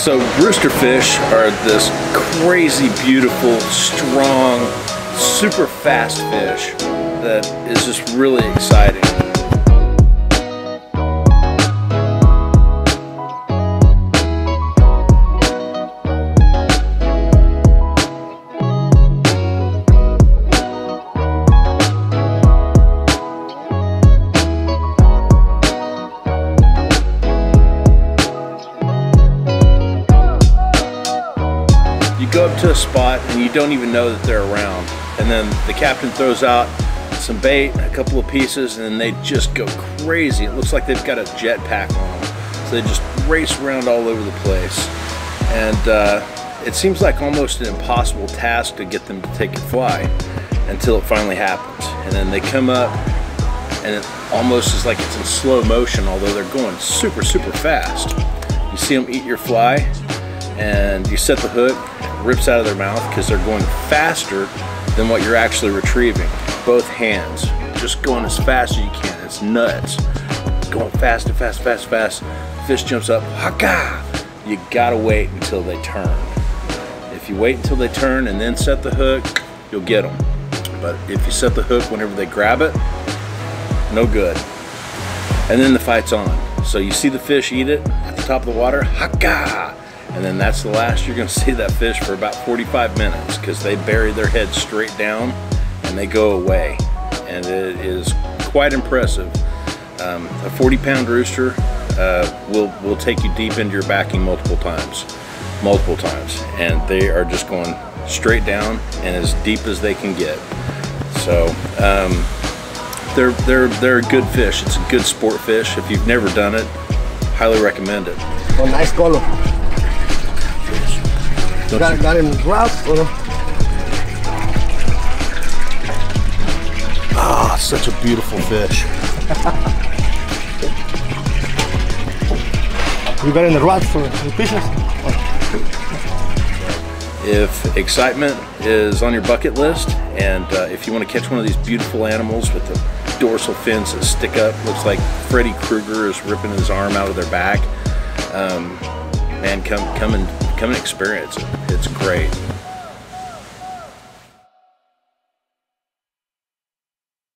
So roosterfish are this crazy, beautiful, strong, super fast fish that is just really exciting. Go up to a spot and you don't even know that they're around. And then the captain throws out some bait, a couple of pieces, and they just go crazy. It looks like they've got a jetpack on them. So they just race around all over the place. And uh, it seems like almost an impossible task to get them to take a fly until it finally happens. And then they come up and it almost is like it's in slow motion, although they're going super, super fast. You see them eat your fly and you set the hook, rips out of their mouth because they're going faster than what you're actually retrieving. Both hands, just going as fast as you can. It's nuts. Going fast and fast, fast, fast. Fish jumps up, haka! You gotta wait until they turn. If you wait until they turn and then set the hook, you'll get them. But if you set the hook whenever they grab it, no good. And then the fight's on. So you see the fish eat it at the top of the water, haka! And then that's the last you're gonna see that fish for about 45 minutes because they bury their head straight down and they go away. And it is quite impressive. Um, a 40 pound rooster uh, will, will take you deep into your backing multiple times, multiple times. And they are just going straight down and as deep as they can get. So um, they're, they're, they're a good fish. It's a good sport fish. If you've never done it, highly recommend it. Oh, nice color. Got, got him wrapped or Ah, such a beautiful fish. you got in the rod for the fishes? If excitement is on your bucket list, and uh, if you want to catch one of these beautiful animals with the dorsal fins that stick up, looks like Freddy Krueger is ripping his arm out of their back, um, man, come come and come and experience it. It's great.